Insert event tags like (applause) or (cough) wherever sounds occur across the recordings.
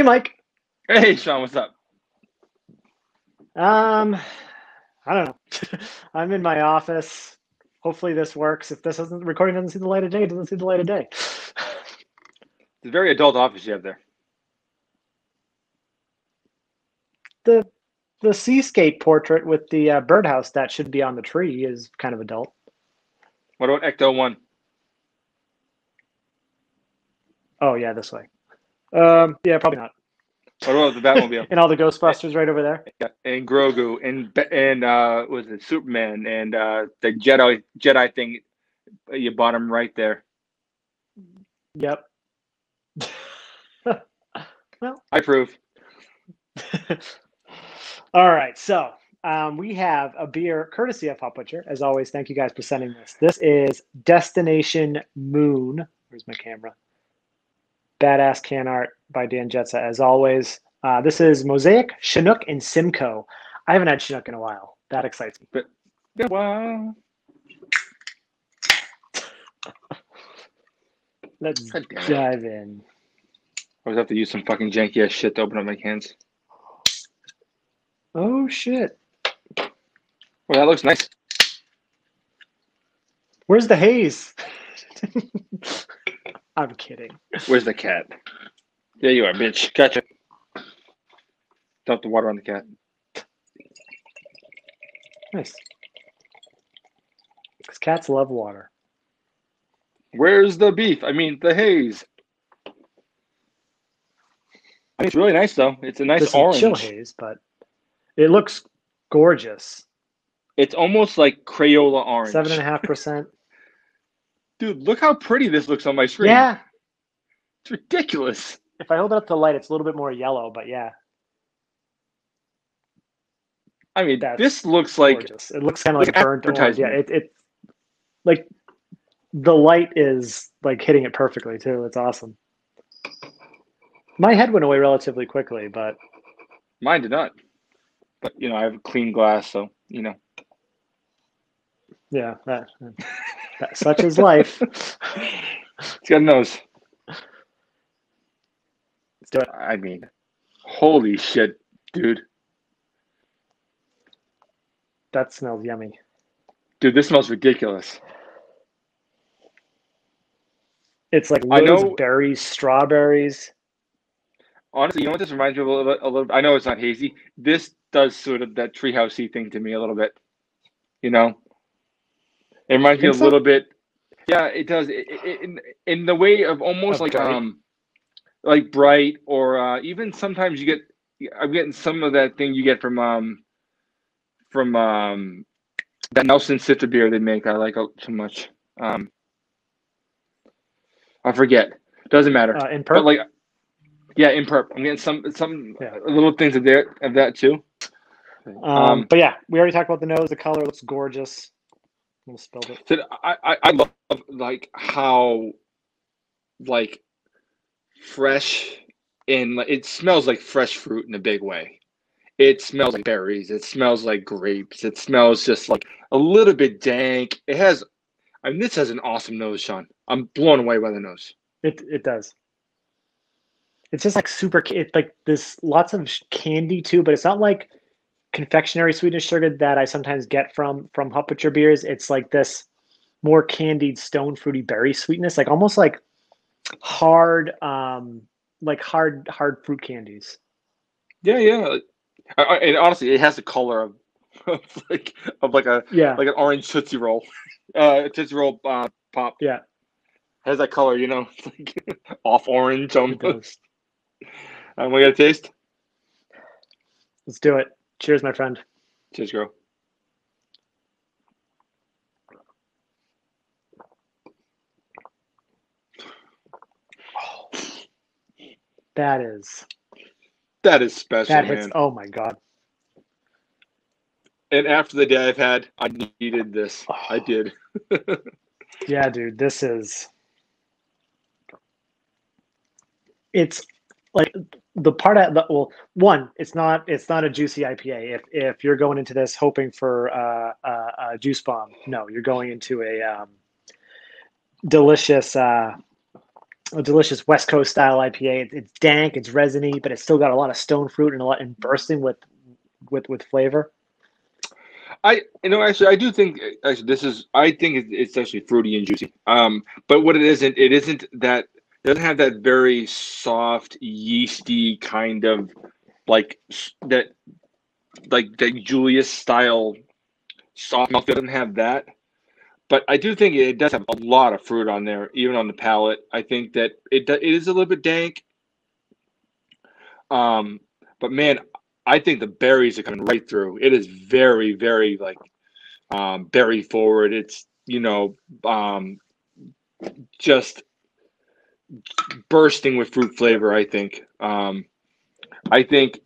Hey, Mike. Hey, Sean, what's up? Um, I don't know. (laughs) I'm in my office. Hopefully this works. If this doesn't recording doesn't see the light of day, it doesn't see the light of day. It's a very adult office you have there. The the seascape portrait with the uh, birdhouse that should be on the tree is kind of adult. What about Ecto One? Oh yeah, this way. Um, yeah, probably not. I don't about the Batmobile? (laughs) And all the Ghostbusters right over there. yeah, and Grogu and and uh, was it Superman and uh, the Jedi Jedi thing? You bought him right there. Yep. (laughs) well, I approve. (laughs) All right, so um, we have a beer courtesy of Hop Butcher. As always, thank you guys for sending this. This is Destination Moon. Where's my camera? Badass can art by Dan Jetsa. As always, uh, this is Mosaic, Chinook, and Simcoe. I haven't had Chinook in a while. That excites me. But, Yeah, wow. Let's God damn it. dive in. I always have to use some fucking janky ass shit to open up my cans. Oh shit! Well, that looks nice. Where's the haze? (laughs) I'm kidding. Where's the cat? There you are, bitch. Gotcha. Dump the water on the cat. Nice. Because cats love water. Where's the beef? I mean, the haze. I mean, it's really nice though. It's a nice This is orange. chill haze, but it looks gorgeous. It's almost like Crayola orange. Seven and a half percent. Dude, look how pretty this looks on my screen. Yeah. It's ridiculous. If I hold it up to the light, it's a little bit more yellow, but yeah, I mean, That's this looks like gorgeous. It looks kind of like like a burnt orange. Yeah, it, it like the light is like hitting it perfectly too. It's awesome. My head went away relatively quickly, but mine did not. But you know, I have a clean glass, so you know. yeah, that, that such is life. It's got a nose. Let's do it. I mean, holy shit, dude. That smells yummy. Dude, this smells ridiculous. It's like I rose know- berries, strawberries. Honestly, you know what this reminds me of a little bit? A little. I know it's not hazy. This does sort of that treehousey thing to me a little bit. You know, it reminds me a so? little bit. Yeah, it does. It, it, in in the way of almost Of like um, like bright, or uh, even sometimes you get. I'm getting some of that thing you get from um, from um, that Nelson Citra beer they make. I like it so much. Um, I forget. Doesn't matter. Uh, in purple. like, yeah, in perp, I'm getting some some Yeah. little things of there of that too. Um, Um, but yeah, we already talked about the nose. The color looks gorgeous. Spilled it. I, I I love like how like fresh and like, it smells like fresh fruit in a big way. It smells like berries. It smells like grapes. It smells just like a little bit dank. It has. I mean, this has an awesome nose, Sean. I'm blown away by the nose. It it does. It's just like super. It's like this lots of candy too, but it's not like confectionery sweetened sugar that I sometimes get from from Hop Butcher beers. It's like this more candied stone fruity berry sweetness, like almost like hard, um, like hard hard fruit candies. Yeah, yeah. And honestly, it has the color of, (laughs) of like of like a Yeah, like an orange tootsie roll, uh, tootsie roll uh, pop. yeah, has that color, you know, it's (laughs) like off orange it almost. Um, we got a taste. Let's do it. Cheers, my friend. Cheers, girl. That is That is special, that hits. man. Oh my god. And after the day I've had, I needed this. I oh. did. (laughs) Yeah, dude, this is it's like the part of the well, one, it's not it's not a juicy IPA. If if you're going into this hoping for uh, uh, a juice bomb, no, you're going into a um, delicious uh, a delicious West Coast style IPA. It's, it's dank, it's resiny, but it's still got a lot of stone fruit and a lot and bursting with with with flavor. I you know actually I do think actually this is I think it's, it's actually fruity and juicy. Um, but what it isn't, it isn't that it doesn't have that very soft yeasty kind of like that like that Julius style soft. It doesn't have that. But I do think it does have a lot of fruit on there, even on the palate. I think that it it is a little bit dank. Um, but man, I think the berries are coming right through. It is very, very like um, berry forward. It's you know um, just bursting with fruit flavor. I think. Um, I think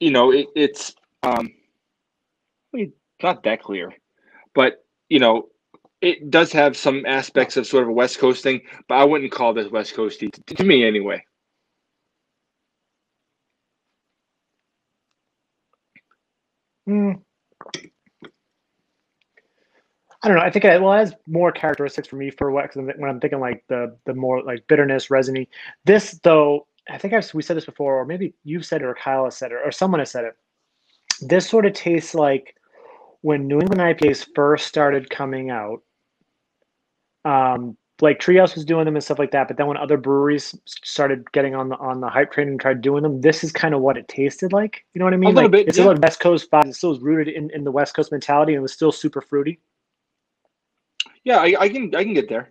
you know it, it's um, not that clear, but you know it does have some aspects of sort of a West Coast thing, but I wouldn't call this West Coasty to, to me anyway. Mm. I don't know. I think it, well, it has more characteristics for me for what because when I'm thinking like the the more like bitterness, resiny. This though, I think I've we said this before, or maybe you've said it, or Kyle has said it, or someone has said it. This sort of tastes like when New England IPAs first started coming out. Um, like Treehouse was doing them and stuff like that. But then when other breweries started getting on the on the hype train and tried doing them, this is kind of what it tasted like. You know what I mean? A like bit, it's yeah. a West Coast vibe. It still is rooted in, in the West Coast mentality and it was still super fruity. Yeah, I, I can I can get there.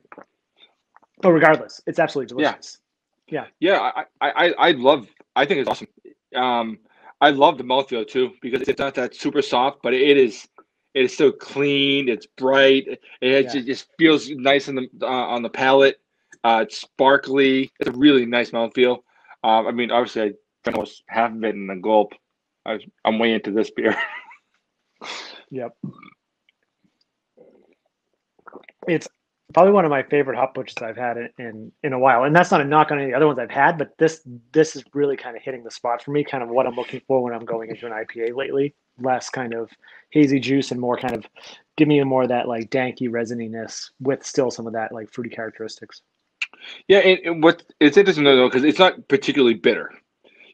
But regardless, it's absolutely delicious. Yeah, Yeah, I I I, I love. I think it's awesome. Um, I love the mouthfeel too because it's not that super soft, but it is it is so clean. It's bright. It, Yeah. it just feels nice on the uh, on the palate. Uh, it's sparkly. It's a really nice mouthfeel. Um, I mean, obviously, I drank almost half of it in a gulp. I I'm way into this beer. (laughs) Yep. It's probably one of my favorite Hop Butchers I've had in, in in a while, and that's not a knock on any of the other ones I've had, but this this is really kind of hitting the spot for me. Kind of what I'm looking for when I'm going into an IPA lately. Less kind of hazy juice and more kind of give me more of that like danky resininess with still some of that like fruity characteristics. yeah, and, and what it's interesting though because it's not particularly bitter.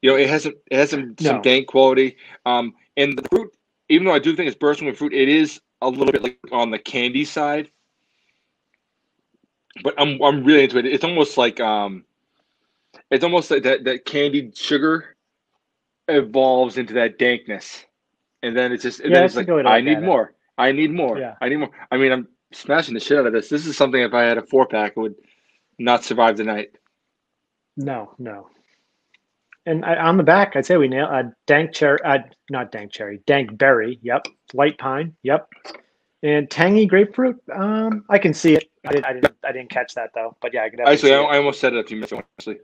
You know, it has some it has some some dank quality. Um, and the fruit, even though I do think it's bursting with fruit, it is a little bit like on the candy side. But I'm I'm really into it. It's almost like um, it's almost like that that candied sugar evolves into that dankness, and then it's just and Yeah, then it's a like good I need it. more. I need more. Yeah. I need more. I mean, I'm smashing the shit out of this. This is something if I had a four pack, it would not survive the night. No, no. And I, on the back, I'd say we nail uh, dank cherry, uh, not dank cherry, dank berry. Yep, white pine. Yep, and tangy grapefruit. Um, I can see it. I didn't, I didn't, I didn't catch that though. But yeah, I could definitely Actually, see I, it. I almost said it a few minutes ago. Actually,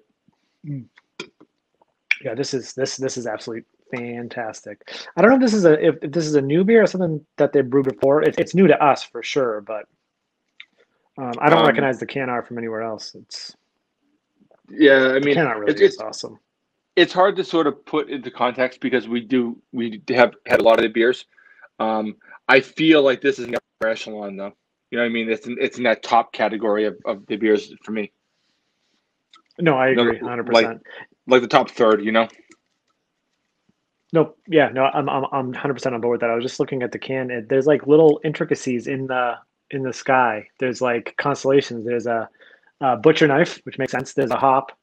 Yeah, this is this this is absolutely fantastic. I don't know if this is a if, if this is a new beer or something that they brewed before. It's it's new to us for sure, but um, I don't Um, recognize the can art from anywhere else. It's yeah. I mean, can art really it's, it's awesome. it's hard to sort of put into context because we do we have had a lot of the beers. Um, I feel like this is in the upper echelon, though. You know what I mean? It's in, it's in that top category of, of the beers for me, No, I agree, hundred like- percent. like the top third. You know? Nope. Yeah, no, I'm I'm I'm 100% on board with that. I was just looking at the can. It, there's like little intricacies in the in the sky. There's like constellations. There's a, a butcher knife, which makes sense. There's a hop.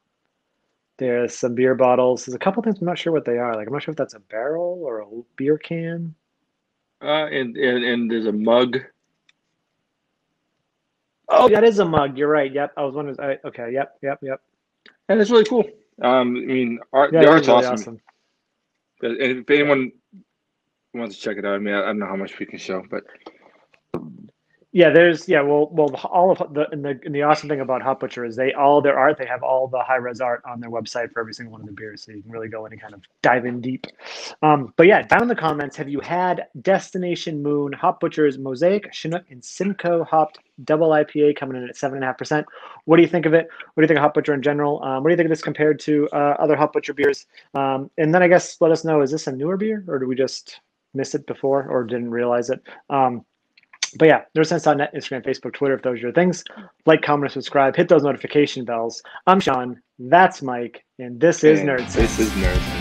There's some beer bottles. There's a couple things I'm not sure what they are. Like I'm not sure if that's a barrel or a beer can. Uh, and, and and there's a mug. Oh, that is a mug. You're right. Yep. I was wondering. I, okay. Yep. Yep. Yep. And it's really cool. Um, I mean, art, Yeah, the art's really awesome. And if anyone wants to check it out, I mean, I, I don't know how much we can show, but Yeah, there's yeah. Well, well, all of the and the and the awesome thing about Hop Butcher is they all their art. They have all the high res art on their website for every single one of the beers, so you can really go in and kind of dive in deep. Um, but yeah, down in the comments, have you had Destination Moon Hop Butcher's Mosaic Chinook and Simcoe hopped double IPA coming in at seven and a half percent? What do you think of it? What do you think of Hop Butcher in general? Um, what do you think of this compared to uh, other Hop Butcher beers? Um, and then I guess let us know: is this a newer beer, or do we just miss it before, or didn't realize it? Um, but yeah, nerdsense.net, Instagram, Facebook, Twitter, if those are your things. Like, comment, subscribe, hit those notification bells. I'm Sean. That's Mike, and this is Nerd This is Nerd.